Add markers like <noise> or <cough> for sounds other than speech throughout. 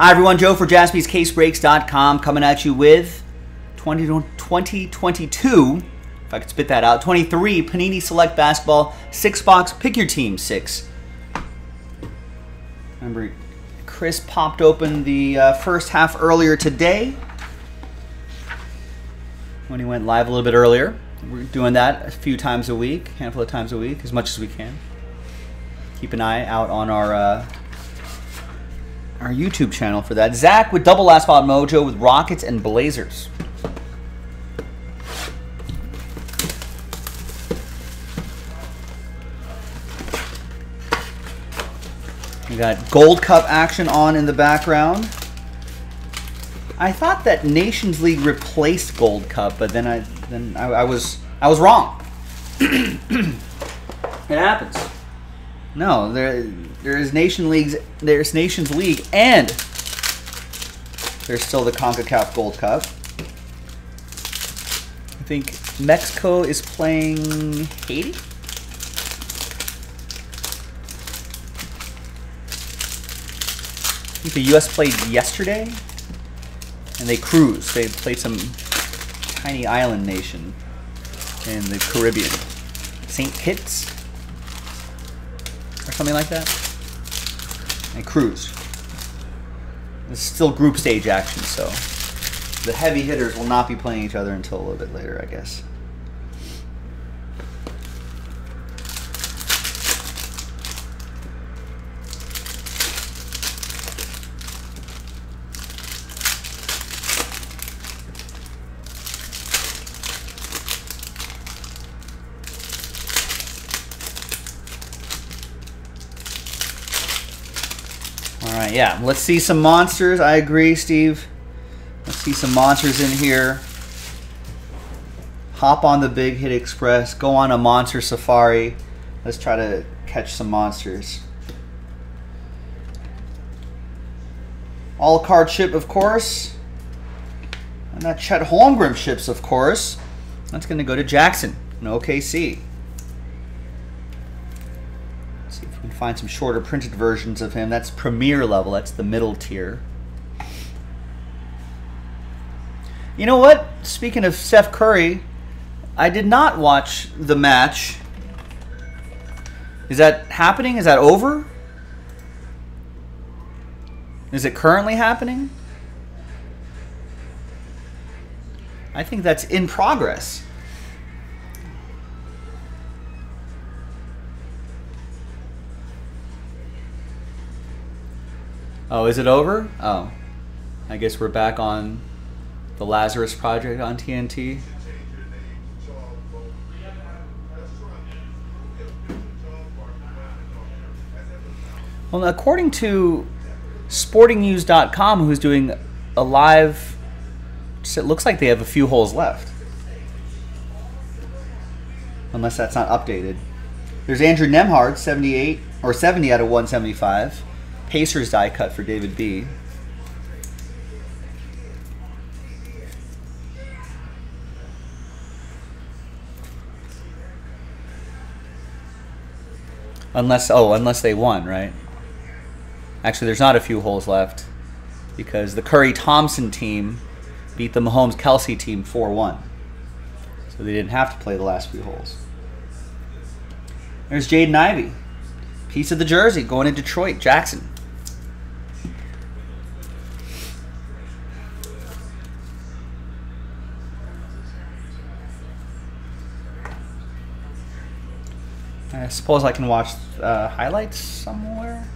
Hi, everyone. Joe for jaspyscasebreaks.com coming at you with 20, 2022, if I could spit that out, 23 Panini Select Basketball, six box, pick your team six. Remember, Chris popped open the uh, first half earlier today when he went live a little bit earlier. We're doing that a few times a week, handful of times a week, as much as we can. Keep an eye out on our uh, our YouTube channel for that. Zach with double last spot mojo with Rockets and Blazers. We got Gold Cup action on in the background. I thought that Nations League replaced Gold Cup, but then I then I, I was I was wrong. <clears throat> it happens. No, there there is Nation Leagues there's Nations League and there's still the CONCACAF Gold Cup. I think Mexico is playing Haiti. I think the US played yesterday and they cruised. They played some tiny island nation in the Caribbean. St. Kitts? Or something like that? And cruised. It's still group stage action, so the heavy hitters will not be playing each other until a little bit later, I guess. Yeah. Let's see some monsters. I agree, Steve. Let's see some monsters in here. Hop on the Big Hit Express. Go on a monster safari. Let's try to catch some monsters. All card ship, of course. And that Chet Holmgren ships, of course. That's going to go to Jackson in OKC. See if we can find some shorter printed versions of him. That's premier level. That's the middle tier. You know what? Speaking of Steph Curry, I did not watch the match. Is that happening? Is that over? Is it currently happening? I think that's in progress. Oh, is it over? Oh. I guess we're back on the Lazarus Project on TNT. Well, according to sportingnews.com, who's doing a live, it looks like they have a few holes left. Unless that's not updated. There's Andrew Nembhard, 78 or 70 out of 175. Pacers die cut for David B. Unless, oh, unless they won, right? Actually, there's not a few holes left because the Curry Thompson team beat the Mahomes Kelsey team 4 1. So they didn't have to play the last few holes. There's Jaden Ivey. Piece of the jersey going to Detroit, Jackson. I suppose I can watch uh, highlights somewhere.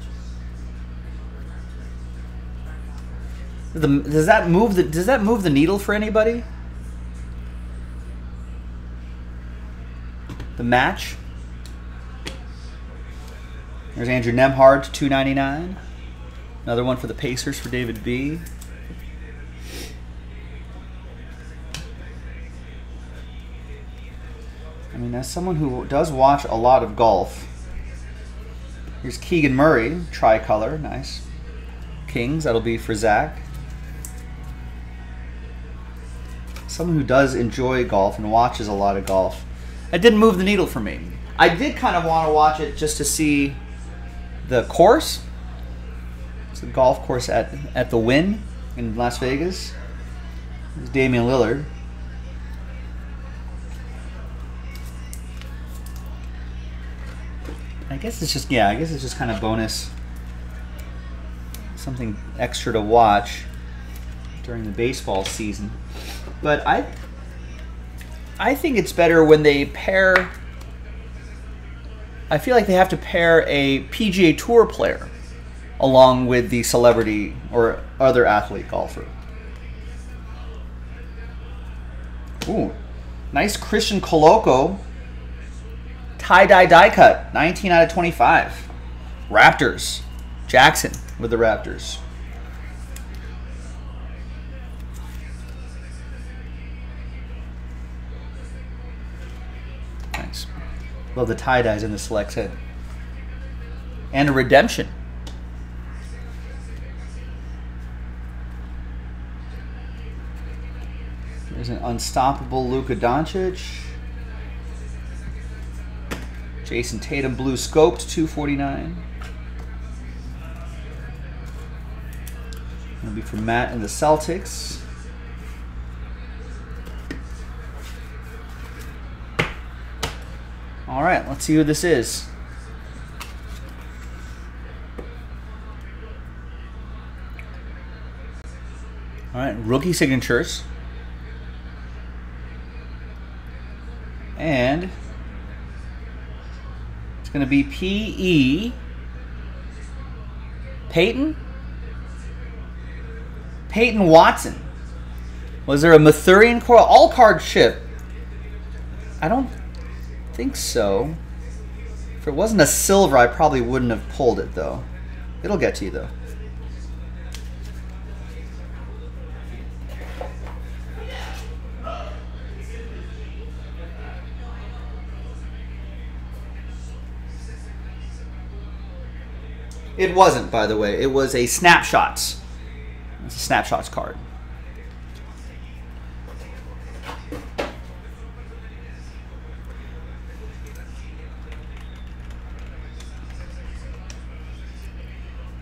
The, does that move the Does that move the needle for anybody? The match. There's Andrew Nembhard, two ninety nine. Another one for the Pacers for David B. Mean, as someone who does watch a lot of golf, here's Keegan Murray, tricolor, nice. Kings, that'll be for Zach. Someone who does enjoy golf and watches a lot of golf. It didn't move the needle for me. I did kind of want to watch it just to see the course. It's a golf course at at the Wynn in Las Vegas. There's Damian Lillard. Guess it's just yeah. I guess it's just kind of bonus. Something extra to watch during the baseball season. But I I think it's better when they pair I feel like they have to pair a PGA Tour player along with the celebrity or other athlete golfer. Ooh, nice Christian Koloko tie dye die cut, 19 out of 25. Raptors, Jackson with the Raptors. Nice. Love the tie dyes in the select set. And a redemption. There's an unstoppable Luka Doncic. Jayson Tatum blue scoped 249. It'll be from Matt and the Celtics. All right, let's see who this is. All right, rookie signatures. And going to be P.E. Peyton? Peyton Watson. Was there a Mathurin core? All card ship. I don't think so. If it wasn't a silver, I probably wouldn't have pulled it though. It'll get to you though. It wasn't, by the way. It was a snapshots. It's a snapshots card.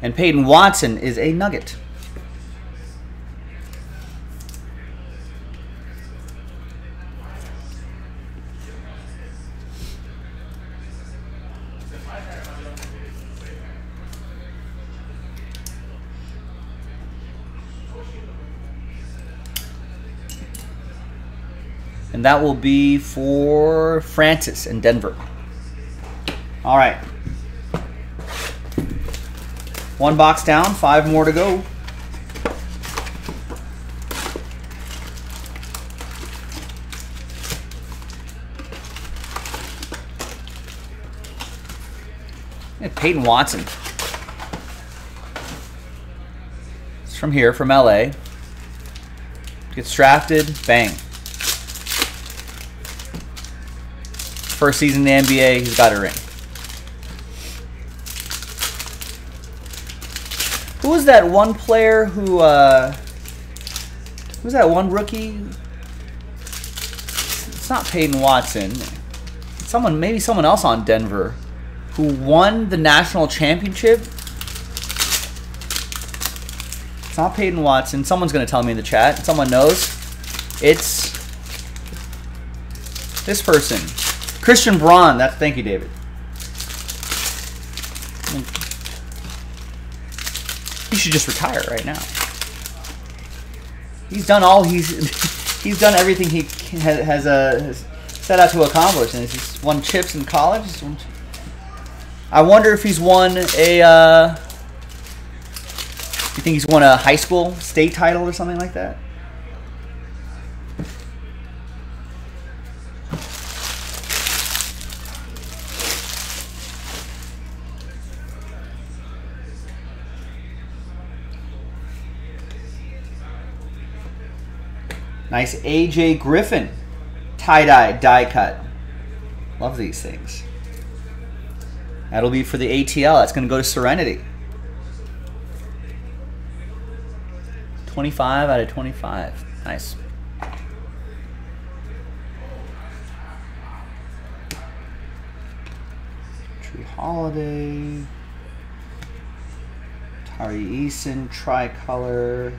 And Peyton Watson is a nugget. And that will be for Francis in Denver. All right. One box down, five more to go. And Peyton Watson. It's from here, from LA. Gets drafted, bang. First season in the NBA, he's got a ring. Who was that one player who, uh, who's that one rookie? It's not Peyton Watson. Someone, maybe someone else on Denver who won the national championship. It's not Peyton Watson. Someone's going to tell me in the chat. Someone knows. It's this person. Christian Braun. That's thank you, David. He should just retire right now. He's done all he's <laughs> he's done everything he has, has, uh, has set out to accomplish, and he's won chips in college. I wonder if he's won a. Uh, you think he's won a high school state title or something like that? Nice AJ Griffin tie-dye die cut. Love these things. That'll be for the ATL. That's going to go to Serenity. 25 out of 25. Nice. Jrue Holiday. Tari Eason, tricolor.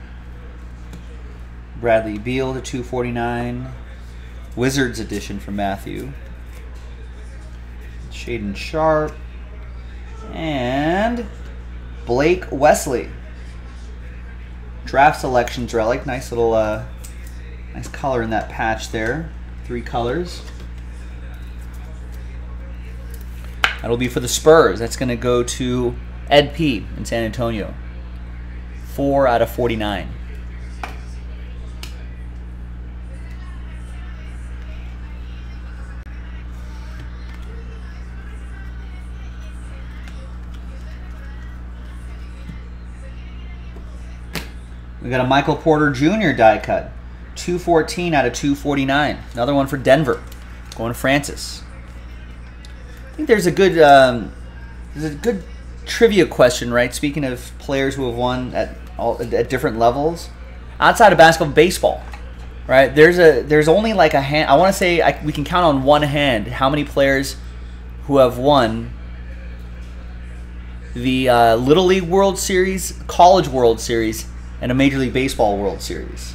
Bradley Beal to 249. Wizards edition for Matthew. Shaedon Sharpe. And Blake Wesley. Draft selections relic. Nice little uh, nice color in that patch there. Three colors. That'll be for the Spurs. That's going to go to Ed P in San Antonio. Four out of 49. We got a Michael Porter Jr. die cut. 214 out of 249. Another one for Denver. Going to Francis. I think there's a good um, there's a good trivia question, right? Speaking of players who have won at all at different levels, outside of basketball, baseball, right? There's a there's only like a hand. I want to say I, we can count on one hand how many players who have won the uh, Little League World Series, College World Series, and a Major League Baseball World Series.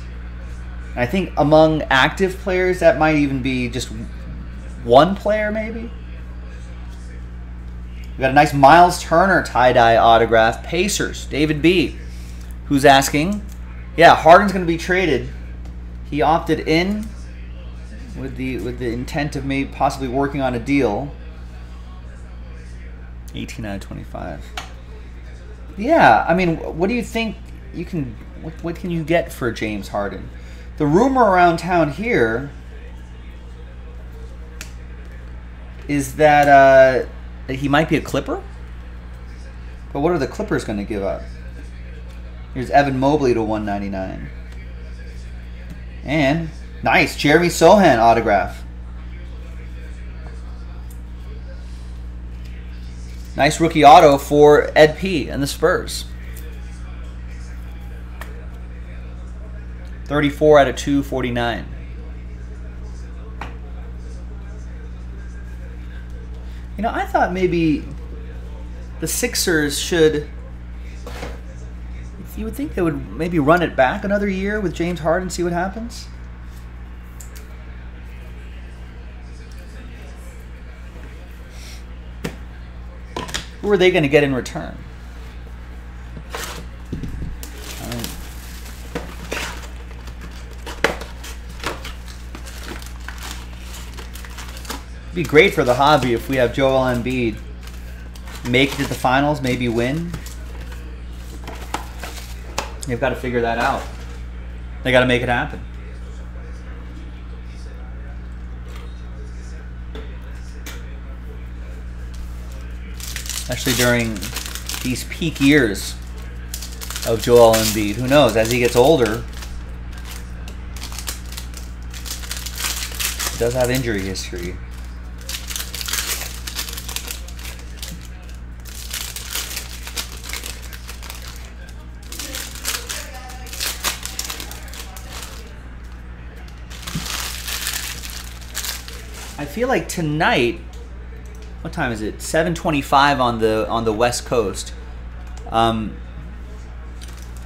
And I think among active players, that might even be just one player, maybe. We got a nice Miles Turner tie-dye autograph. Pacers, David B, who's asking, yeah, Harden's going to be traded. He opted in with the with the intent of maybe possibly working on a deal. 18 out of 25. Yeah, I mean, what do you think you can what, what can you get for James Harden? The rumor around town here is that uh, that he might be a Clipper. But what are the Clippers going to give up? Here's Evan Mobley to 199. And nice Jeremy Sochan autograph. Nice rookie auto for Ed P and the Spurs. 34 out of 249. You know, I thought maybe the Sixers should. You would think they would maybe run it back another year with James Harden, and see what happens. Who are they going to get in return? Be great for the hobby if we have Joel Embiid make it to the finals, maybe win. They've got to figure that out. They got to make it happen. Especially during these peak years of Joel Embiid. Who knows? As he gets older, he does have injury history. Feel like tonight, what time is it? 7:25 on the on the West Coast. Um,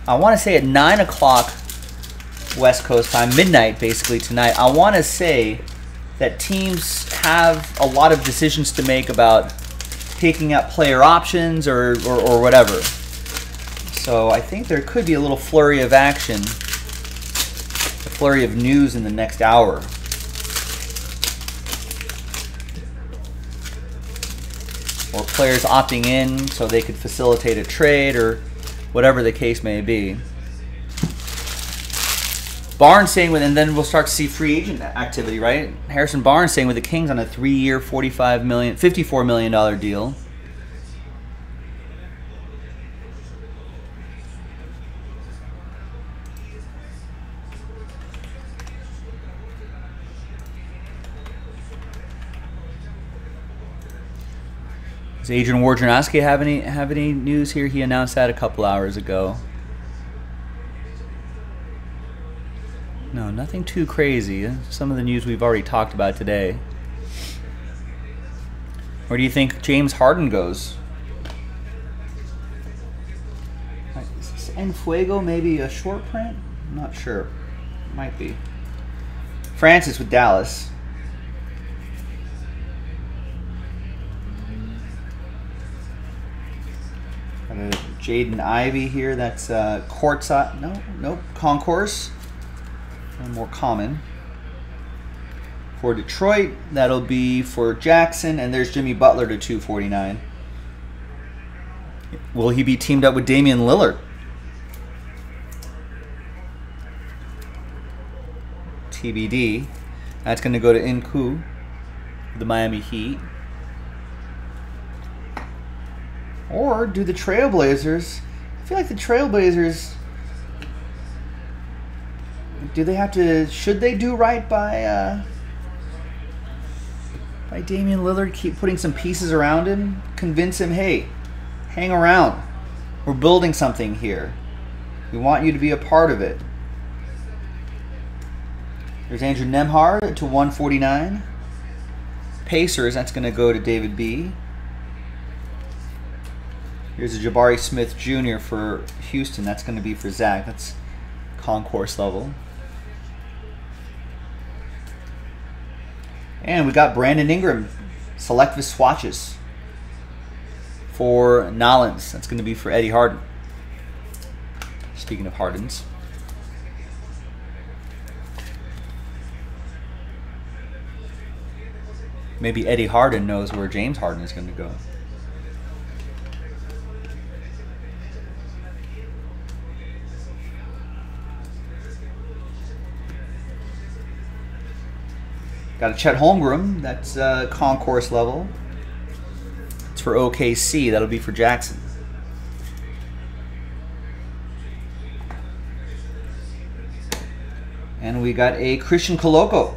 I want to say at nine o'clock West Coast time, midnight basically tonight. I want to say that teams have a lot of decisions to make about picking up player options or, or, or whatever. So I think there could be a little flurry of action, a flurry of news in the next hour. or players opting in so they could facilitate a trade or whatever the case may be. Barnes staying with, and then we'll start to see free agent activity, right? Harrison Barnes staying with the Kings on a three-year, forty-five million, fifty-four million dollar deal. Adrian Wojnarowski have any have any news here? He announced that a couple hours ago. No, nothing too crazy. Some of the news we've already talked about today. Where do you think James Harden goes? and Fuego, maybe a short print? I'm not sure. Might be. Francis with Dallas. Jaden Ivey here. That's uh, courtside. No, nope. Concourse. more common. For Detroit, that'll be for Jackson, and there's Jimmy Butler to 249. Will he be teamed up with Damian Lillard? TBD. That's going to go to Inku, the Miami Heat. Or do the Trailblazers? I feel like the Trailblazers. Do they have to? Should they do right by uh, by Damian Lillard? Keep putting some pieces around him. Convince him, hey, hang around. We're building something here. We want you to be a part of it. There's Andrew Nembhard to 149. Pacers, that's going to go to David B. Here's a Jabari Smith Jr. for Houston. That's going to be for Zach. That's concourse level. And we got Brandon Ingram, Selective Swatches for Nollins. That's going to be for Eddie Harden. Speaking of Hardens. Maybe Eddie Harden knows where James Harden is going to go. Got a Chet Holmgren. That's uh, concourse level. It's for OKC. That'll be for Jackson. And we got a Christian Koloko.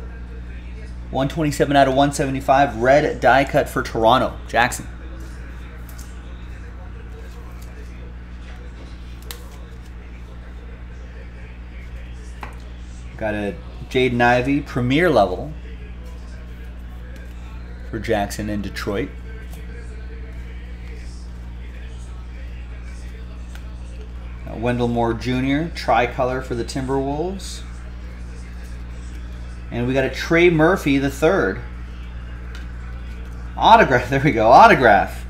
127 out of 175. Red die cut for Toronto. Jackson. Got a Jaden Ivey premier level for Jackson and Detroit. Uh, Wendell Moore Jr., tricolor for the Timberwolves. And we got a Trey Murphy the third. Autograph, <laughs> there we go, autograph.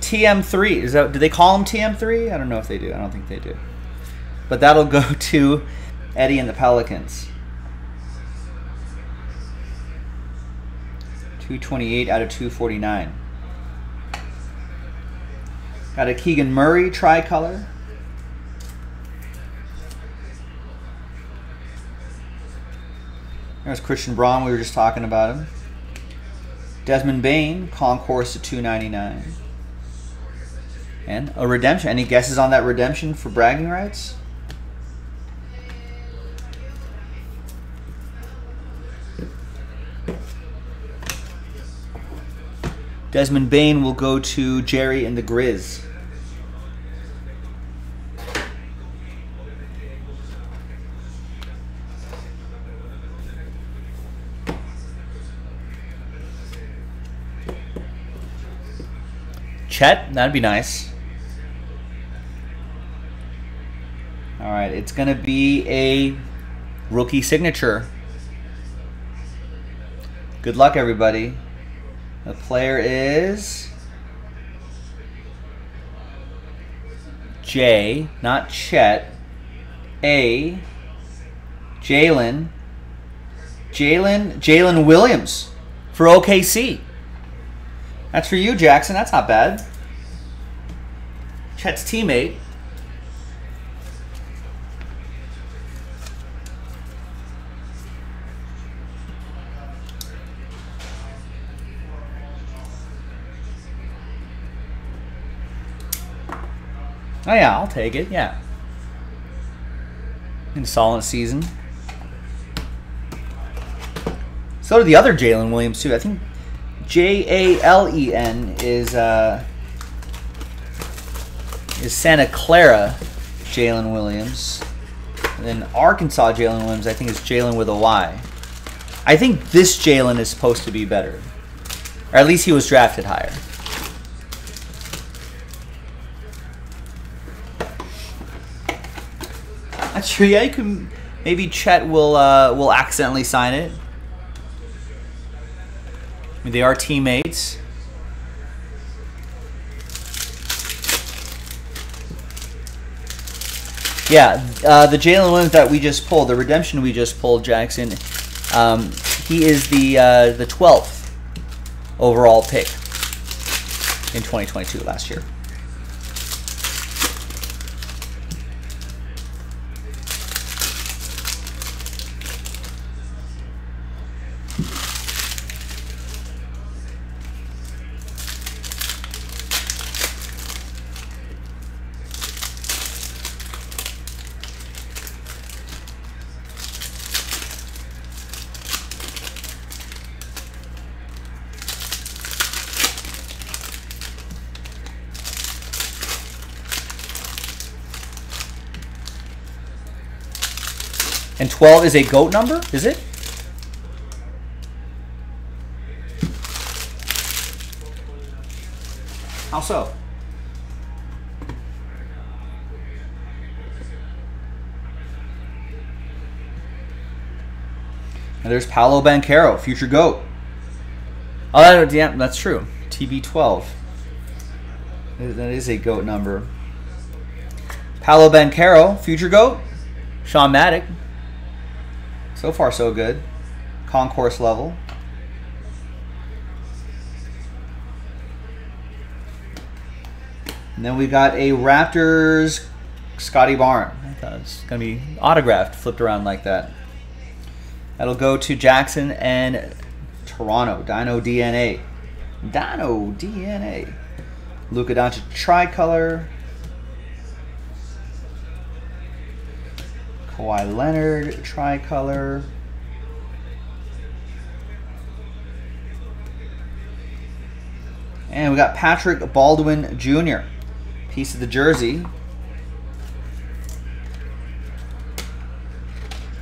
TM3, is that, do they call him TM3? I don't know if they do, I don't think they do. But that'll <laughs> go to Eddie and the Pelicans. 228 out of 249. Got a Keegan Murray tricolor. There's Christian Braun, we were just talking about him. Desmond Bane, Concourse to 299. And a redemption. Any guesses on that redemption for bragging rights? Desmond Bane will go to Jerry and the Grizz. Chet, that'd be nice. All right, it's going to be a rookie signature. Good luck, everybody. The player is J, not Chet. A, Jalen. Jalen, Jalen Williams for OKC. That's for you, Jackson. That's not bad. Chet's teammate. Oh yeah, I'll take it. Yeah. In solid season. So did the other Jalen Williams too. I think J A L E N is uh, is Santa Clara Jalen Williams. And then Arkansas Jalen Williams, I think is Jalen with a Y. I think this Jalen is supposed to be better. Or at least he was drafted higher. True. Yeah, you can. Maybe Chet will uh, will accidentally sign it. I mean, they are teammates. Yeah, uh, the Jalen Williams that we just pulled, the redemption we just pulled, Jackson. Um, he is the uh, the twelfth overall pick in 2022 last year. 12 is a GOAT number, is it? How so? And there's Paolo Banchero, future GOAT. Oh, yeah, that's true. TB12. That is a GOAT number. Paolo Banchero, future GOAT. Sean Maddock, so far, so good. Concourse level. And then we got a Raptors Scottie Barnes. I thought it was going to be autographed, flipped around like that. That'll go to Jackson and Toronto. Dino DNA. Dino DNA. Luka Doncic tricolor. Kawhi Leonard tricolor. And we got Patrick Baldwin Jr. Piece of the jersey.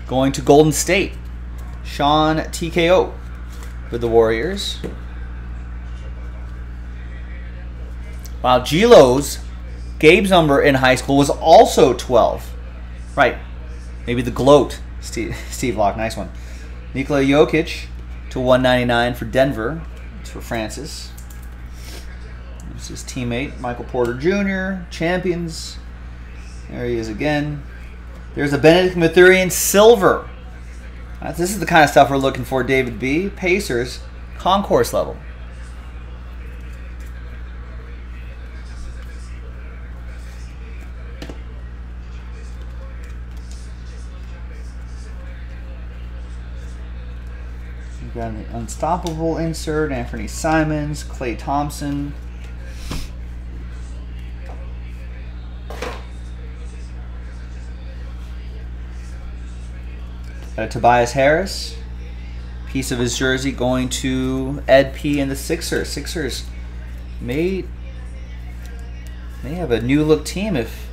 Going to Golden State. Sean TKO for the Warriors. Wow, Gilo's Gabe's number in high school was also 12. Right. Maybe the gloat. Steve, Steve Locke, nice one. Nikola Jokic to 199 for Denver. It's for Francis. This is his teammate, Michael Porter Jr., champions. There he is again. There's a Bennedict Mathurin silver. This is the kind of stuff we're looking for, David B. Pacers, concourse level. We've got an unstoppable insert, Anthony Simons, Klay Thompson. Uh, Tobias Harris, piece of his jersey going to Ed P and the Sixers. Sixers may may have a new look team if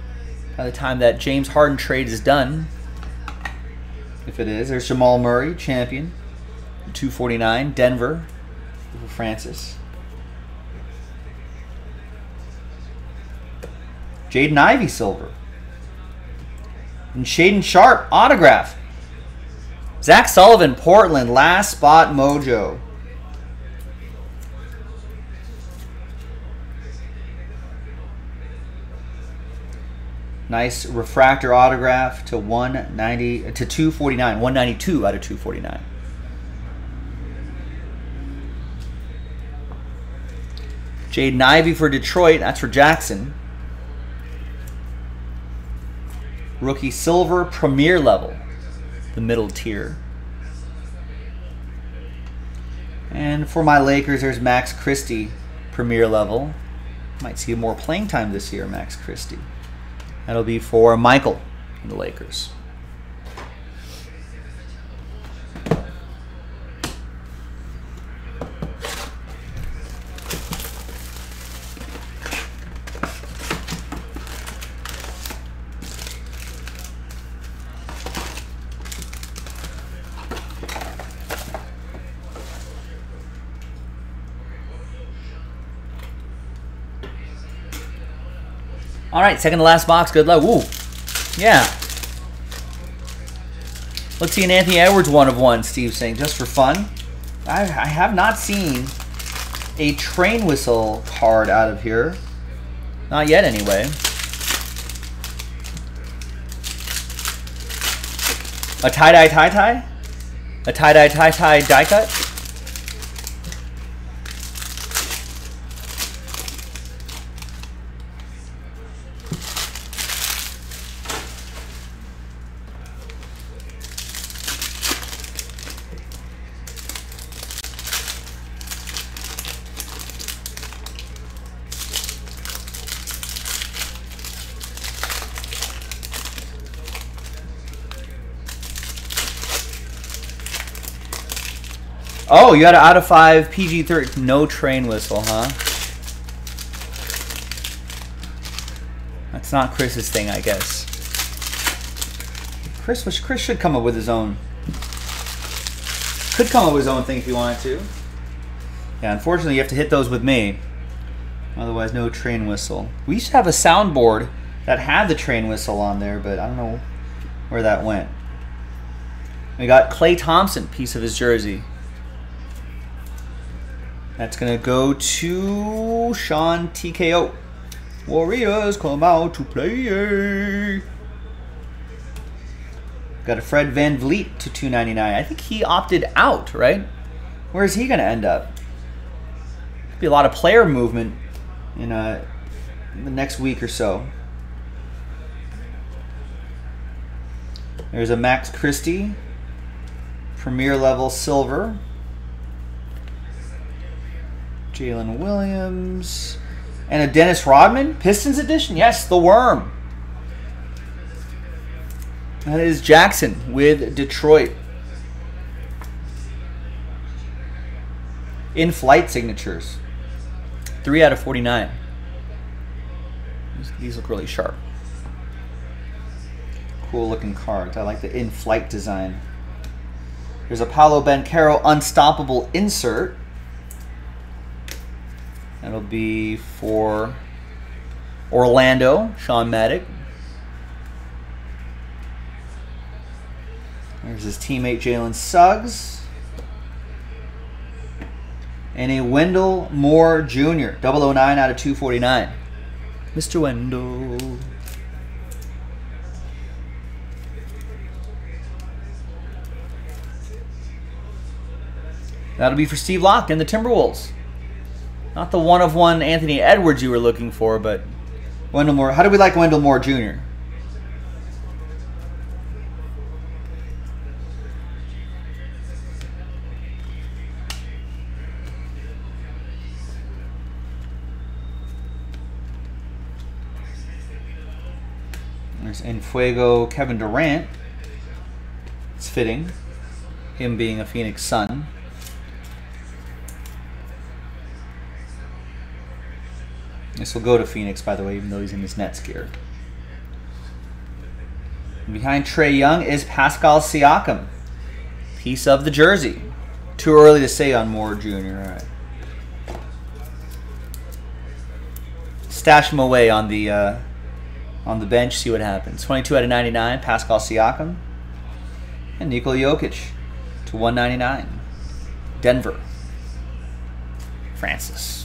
by the time that James Harden trade is done. If it is, there's Jamal Murray, champion, 249, Denver, for Francis. Jaden Ivey silver. And Shaedon Sharpe autograph. Zach Sullivan, Portland, last spot mojo. Nice refractor autograph to 190 to 249, 192 out of 249. Jaden Ivey for Detroit, that's for Jackson. Rookie silver premier level the middle tier. And for my Lakers, there's Max Christie, premier level. Might see more playing time this year, Max Christie. That'll be for Michael in the Lakers. All right, second to last box. Good luck. Woo. Yeah. Let's see an Anthony Edwards one of one, Steve saying, just for fun. I, I have not seen a train whistle card out of here. Not yet, anyway. A tie-dye tie-tie? A tie-dye tie-tie die cut? Oh, you had an out of five PG 13 no train whistle, huh? That's not Chris's thing, I guess. Chris, Chris should come up with his own. Could come up with his own thing if he wanted to. Yeah, unfortunately, you have to hit those with me. Otherwise, no train whistle. We used to have a soundboard that had the train whistle on there, but I don't know where that went. We got Klay Thompson, piece of his jersey. That's going to go to Sean TKO. Warriors come out to play. Got a Fred Van VanVleet to 299. I think he opted out, right? Where is he going to end up? Could be a lot of player movement in, uh, in the next week or so. There's a Max Christie, Premier Level Silver. Jalen Williams. And a Dennis Rodman Pistons edition. Yes, the worm. That is Jackson with Detroit. In flight signatures. 3 out of 49. These look really sharp. Cool looking cards. I like the in flight design. There's a Paolo Banchero Unstoppable insert. That'll be for Orlando, Sean Maddock. There's his teammate Jalen Suggs. And a Wendell Moore Jr., 009 out of 249. Mr. Wendell. That'll be for Steve Locke and the Timberwolves. Not the one of one Anthony Edwards you were looking for, but Wendell Moore. How do we like Wendell Moore Jr.? There's Enfuego Kevin Durant. It's fitting. Him being a Phoenix Sun. This will go to Phoenix, by the way, even though he's in his Nets gear. Behind Trae Young is Pascal Siakam. Piece of the jersey. Too early to say on Moore Jr. All right. Stash him away on the uh, on the bench. See what happens. 22 out of 99. Pascal Siakam and Nikola Jokic to 199. Denver. Francis.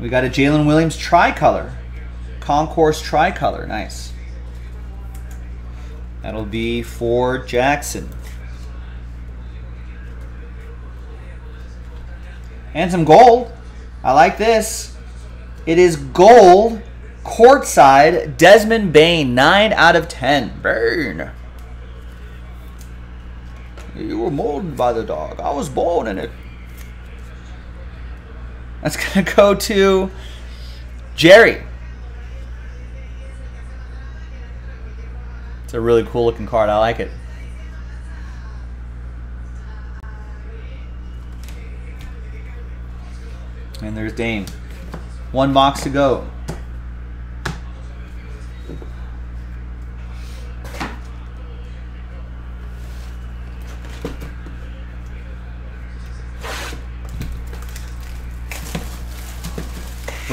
We got a Jalen Williams tricolor. Concourse tricolor. Nice. That'll be for Jackson. And some gold. I like this. It is gold courtside Desmond Bane, 9 out of 10. Burn. You were molded by the dog. I was born in it. That's going to go to Jerry. It's a really cool looking card. I like it. And there's Dame. One box to go.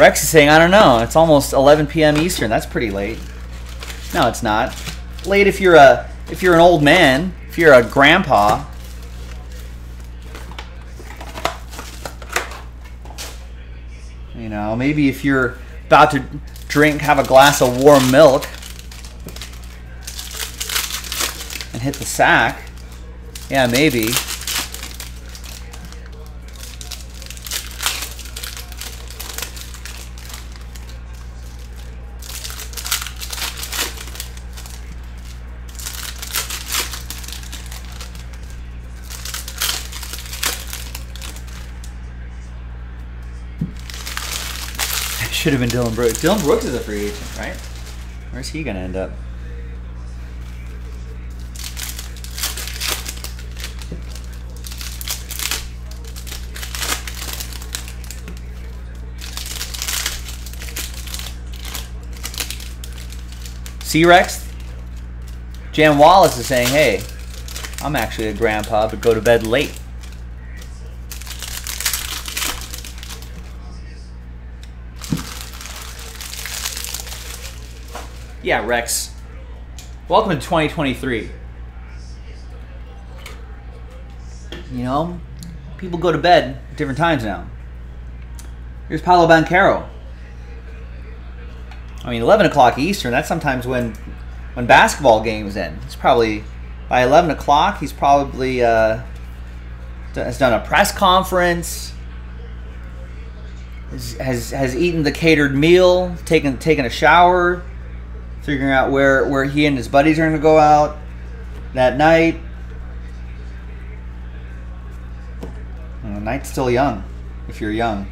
Rex is saying, I don't know. It's almost 11 p.m. Eastern. That's pretty late. No, it's not. Late if you're a if you're an old man, if you're a grandpa. You know, maybe if you're about to drink, have a glass of warm milk and hit the sack. Yeah, maybe. Should have been Dillon Brooks. Dillon Brooks is a free agent, right? Where's he going to end up? C-Rex? Jan Wallace is saying, hey, I'm actually a grandpa, but go to bed late. Yeah, Rex. Welcome to 2023. You know, people go to bed at different times now. Here's Paolo Banchero. I mean, 11 o'clock Eastern, that's sometimes when when basketball games end. It's probably, by 11 o'clock, he's probably uh, has done a press conference, has, has, has eaten the catered meal, taken, taken a shower, figuring out where, where he and his buddies are going to go out that night. the night's still young, if you're young.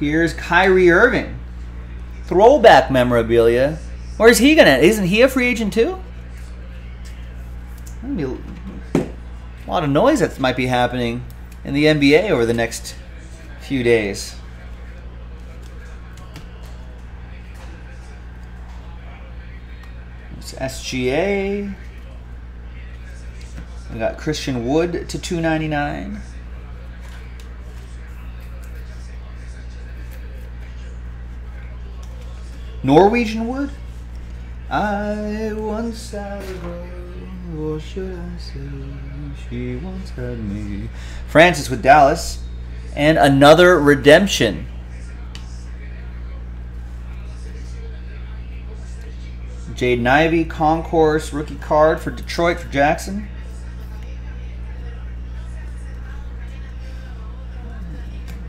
Here's Kyrie Irving. Throwback memorabilia. Where's he gonna? Isn't he a free agent too? A lot of noise that might be happening in the NBA over the next few days. SGA. We got Christian Wood to 299. Norwegian wood? I once had a girl, or should I say, she once had me. Francis with Dallas, and another redemption. Jaden Ivey, Concourse, rookie card for Detroit for Jackson.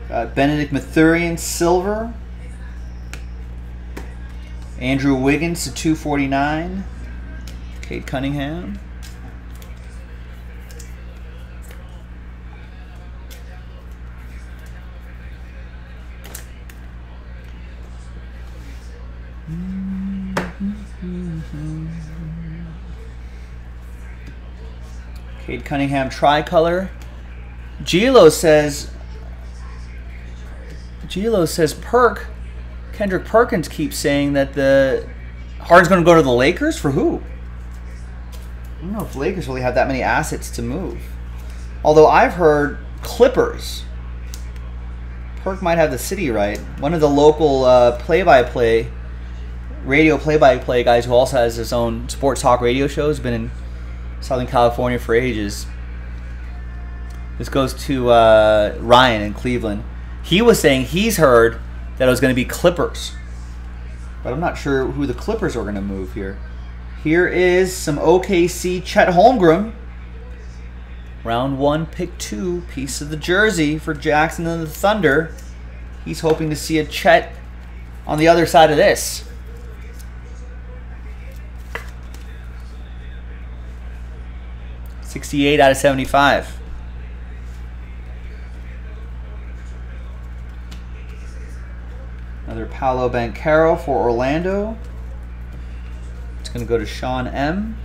Uh, Got Bennedict Mathurin, silver. Andrew Wiggins to 249. Cade Cunningham. Cunningham tricolor. Gilo says Gilo says perk Kendrick Perkins keeps saying that the Harden's going to go to the Lakers for who? I don't know if Lakers really have that many assets to move. Although I've heard Clippers. Perk might have the city right. One of the local uh, play-by-play, radio play-by-play guys who also has his own sports talk radio show has been in Southern California for ages. This goes to uh, Ryan in Cleveland. He was saying he's heard that it was going to be Clippers. But I'm not sure who the Clippers are going to move here. Here is some OKC Chet Holmgren. Round one, pick two, piece of the jersey for Jackson and the Thunder. He's hoping to see a Chet on the other side of this. Sixty-eight out of seventy-five. Another Paolo Banchero for Orlando. It's going to go to Sean M.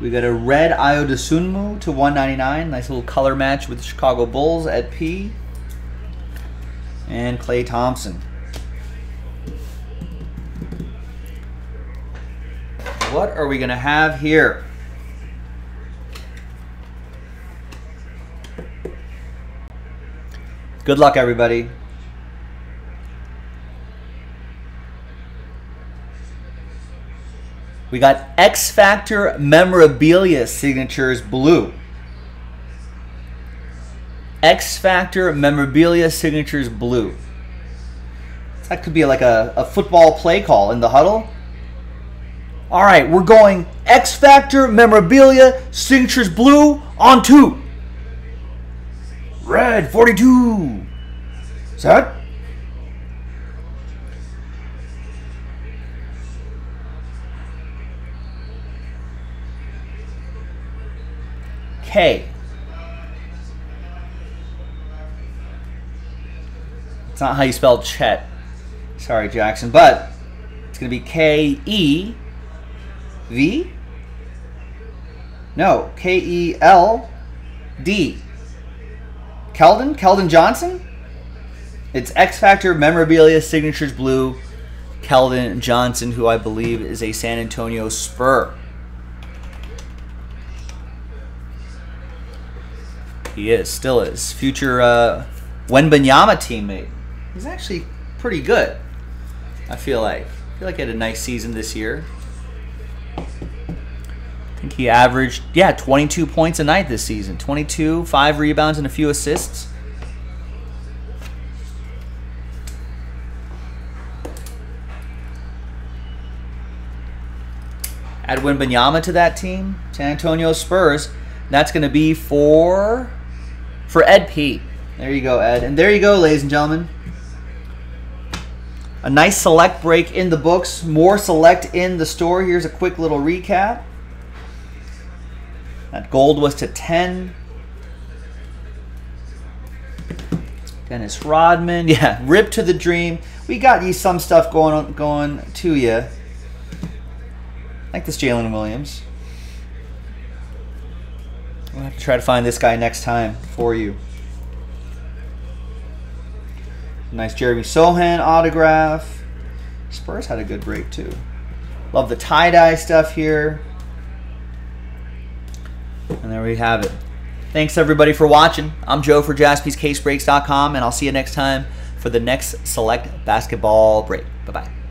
We got a red Ayo Dosunmu to 199. Nice little color match with the Chicago Bulls at P. And Klay Thompson. What are we going to have here? Good luck, everybody. We got X Factor memorabilia signatures blue. X Factor memorabilia signatures blue. That could be like a, a football play call in the huddle. All right, we're going X Factor memorabilia signatures blue on two. Red 42. Set. K. It's not how you spell Chet. Sorry, Jackson, but it's going to be K E V. No, K E L D. Keldon? Keldon Johnson? It's X Factor Memorabilia Signatures Blue. Keldon Johnson, who I believe is a San Antonio Spur. He is, still is. Future uh, Wembanyama teammate. He's actually pretty good. I feel like. I feel like he had a nice season this year. I think he averaged, yeah, 22 points a night this season. 22, 5 rebounds, and a few assists. Add Wembanyama to that team. San Antonio Spurs. That's going to be for for Ed P. There you go, Ed. And there you go, ladies and gentlemen. A nice select break in the books. More select in the store. Here's a quick little recap. That gold was to 10. Dennis Rodman. Yeah, <laughs> rip to the dream. We got you some stuff going on, going to you. Like this Jalen Williams. We'll have to try to find this guy next time for you. Nice Jeremy Sochan autograph. Spurs had a good break too. Love the tie-dye stuff here. And there we have it. Thanks everybody for watching. I'm Joe for jaspyscasebreaks.com and I'll see you next time for the next select basketball break. Bye-bye.